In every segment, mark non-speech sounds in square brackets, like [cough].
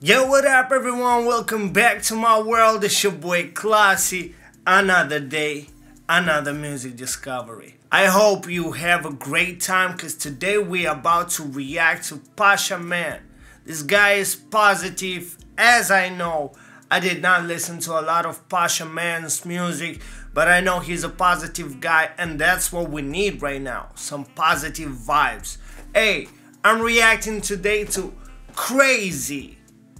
Yo, what up, everyone? Welcome back to my world. It's your boy Classy. Another day, another music discovery. I hope you have a great time because today we are about to react to Pacha Man. This guy is positive, as I know. I did not listen to a lot of Pacha Man's music, but I know he's a positive guy, and that's what we need right now some positive vibes. Hey, I'm reacting today to Crazy.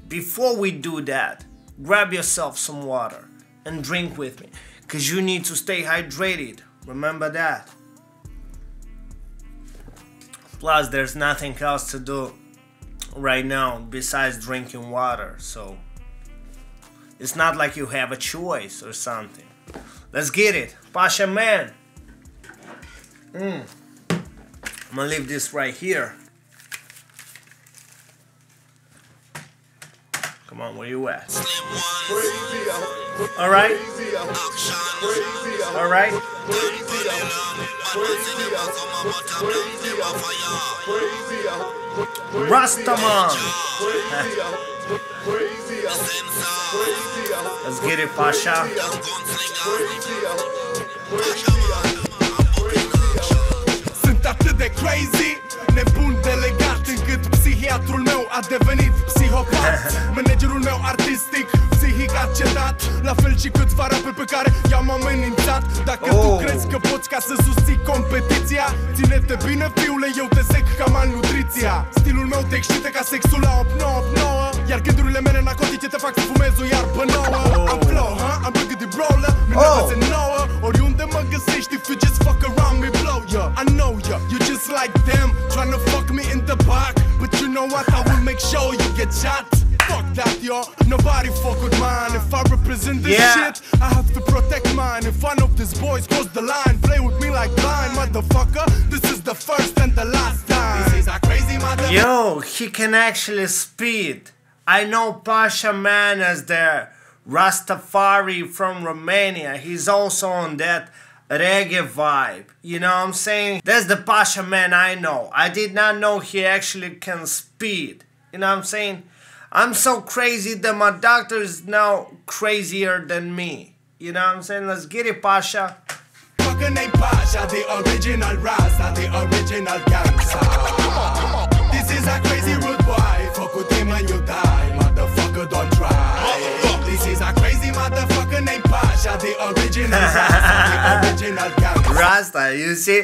Before we do that, grab yourself some water and drink with me because you need to stay hydrated. Remember that. Plus, there's nothing else to do right now besides drinking water, so it's not like you have a choice or something. Let's get it. Pacha Man. Mm. I'm gonna leave this right here. Come on, where you at? All right. All right. Rastaman. [laughs] Let's get it, Pacha. Sunt atât de crazy Nebun delegat încât psihiatrul meu a devenit psihopat Managerul meu artistic, psihic accedat La fel și câțiva raperi pe care i-am amenințat. Dacă oh. tu crezi că poți ca să susții competiția Ține-te bine, fiule, eu te sec ca malnutriția. Stilul meu te excită ca sexul la 8-9-9 Iar gândurile mele narcotice te fac să fumezi what, I make sure you get shot Fuck that, yo. Nobody fuck with mine. If I represent this Yeah. shit, I have to protect mine. If one of these boys cross the line, play with me like blind, motherfucker. This is the first and the last time. This is a crazy motherfucker. Yo, he can actually speed. I know Pacha Man as the Rastafari from Romania. He's also on that reggae vibe. You know what I'm saying? That's the Pacha Man I know. I did not know he actually can speed. You know what I'm saying? I'm so crazy that my doctor is now crazier than me. You know what I'm saying? Let's get it, Pacha. Fucker named Pacha, the original Rasta, the original gangsta. This is a crazy rude boy. Fuck with him and you die. Motherfucker, don't try. This is a crazy motherfucker named Pacha, the original Rasta, the [laughs] original gangsta. Rasta, you see?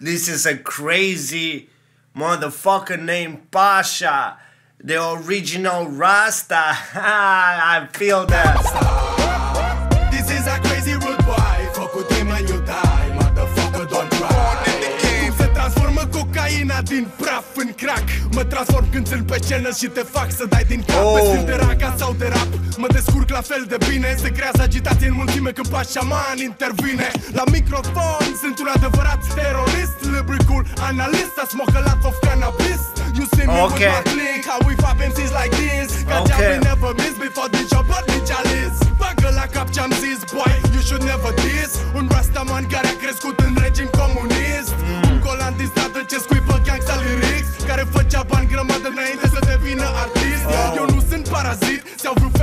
[laughs] this is a crazy motherfucker named Pacha, the original Rasta. [laughs] I feel that. This is a crazy rude boy. Fuck with him and you die. Motherfucker, don't try. Se transformă cocaina din praf în crack Mă transform când sunt pe scenă și te fac să dai din cap Oh. Pe de raga sau la fel de bine. Se creează agitație în mulțime când pașaman intervine. La microfon sunt un adevărat terorist. Lyricul analyst I smoke a lot of cannabis. You see me with Okay. my click How we pop MCs like this. Ca Okay. we never miss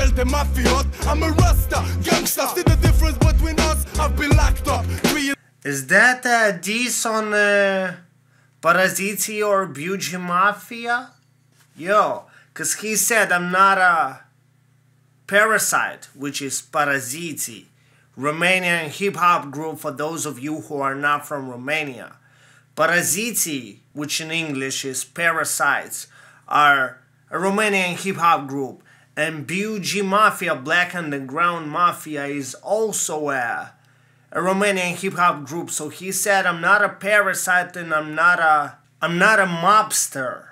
fel de mafiot I'm a rasta, gangsta See the difference between us. I've been locked up. Is that a diss on uh, Paraziti or Bugi Mafia? Yo, because he said I'm not a parasite, which is Paraziti, Romanian hip hop group for those of you who are not from Romania. Paraziti, which in English is parasites, are a Romanian hip hop group, and Bugi Mafia, Black Underground Mafia, is also a a Romanian hip hop group. So he said, "I'm not a parasite and I'm not a I'm not a mobster."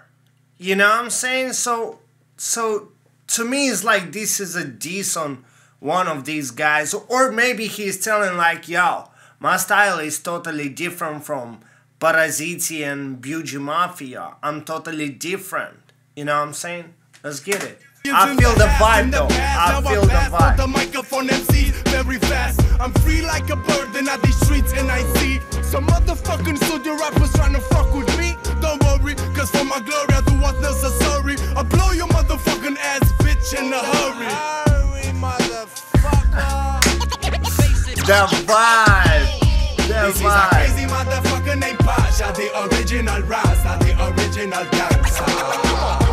You know what I'm saying? So so to me, it's like this is a diss on one of these guys, or maybe he's telling like, "Yo, my style is totally different from Paraziti and Bugi Mafia. I'm totally different." You know what I'm saying? Let's get it. I feel the vibe though. I feel the vibe. The microphone MC very fast. I'm free like a bird in these streets and I see some motherfucking studio rappers trying to fuck with me. Don't worry, cause for my glory I do what's necessary. I blow your motherfucking ass bitch in a hurry. The vibe. The this vibe. is a crazy motherfucker named Pacha, the original Rasta, the original gangster.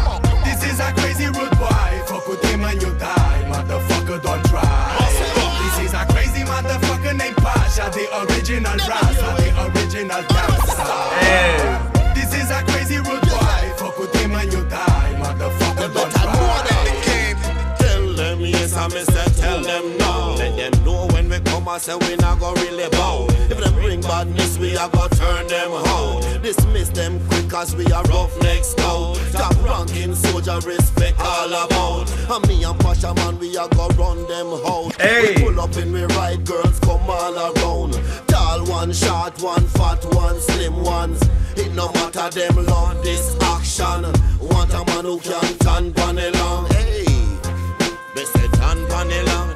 This is a crazy rude boy, fuck with him and you die, motherfucker don't try. This is a crazy motherfucker named Pacha, the original Rasta, the original. Hey. This is a crazy rude boy, fuck with him and you die, motherfucker don't try. than the game. Tell them yes, I miss it, tell them no. Let them know when we come, I say we not go really bow. If them bring badness, we are go turn them out. Dismiss them quick cause we are rough next out. Top ranking soldier, respect all about. And me and Pacha man, we are go run them out. Hey. We pull up in we ride, girls come all around. Tall one, short one, fat one, slim ones. It no matter them love this action. Want a man who can turn pan along. Hey, they say turn pan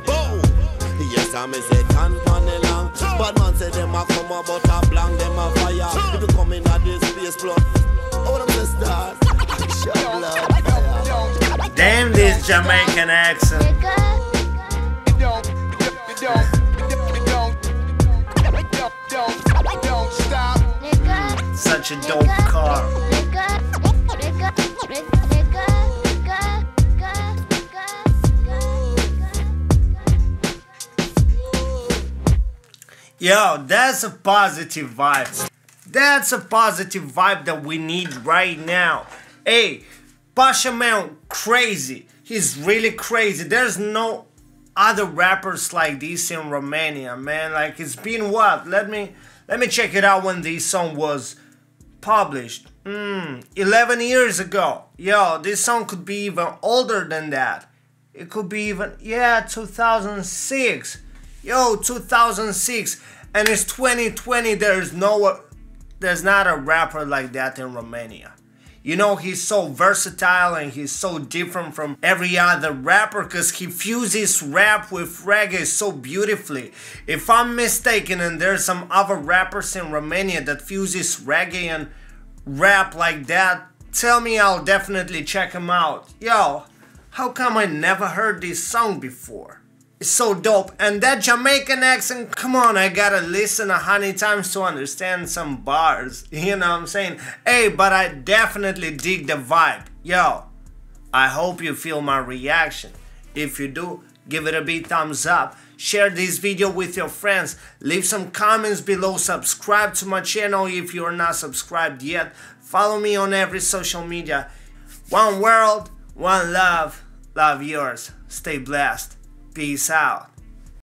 I me say pan along. Bad man say them a come about a blank, them a fire. If you come in at this space plug, oh blood. Damn this Jamaican accent. Yo, that's a positive vibe. That's a positive vibe that we need right now. Hey, Pacha Man, crazy. He's really crazy. There's no other rappers like this in Romania, man. Like it's been what? Let me let me check it out when this song was published. Hmm, 11 years ago. Yo, this song could be even older than that. It could be even yeah, 2006. Yo, 2006 and it's 2020. There's no there's not a rapper like that in Romania. You know, he's so versatile and he's so different from every other rapper because he fuses rap with reggae so beautifully. If I'm mistaken and there's some other rappers in Romania that fuses reggae and rap like that, tell me I'll definitely check him out. Yo, how come I never heard this song before? It's so dope. And that Jamaican accent, come on, I gotta listen a hundred times to understand some bars. [laughs] You know what I'm saying? Hey, but I definitely dig the vibe. Yo, I hope you feel my reaction. If you do, give it a big thumbs up. Share this video with your friends. Leave some comments below. Subscribe to my channel if you are not subscribed yet. Follow me on every social media. One world, one love. Love yours. Stay blessed. Peace out.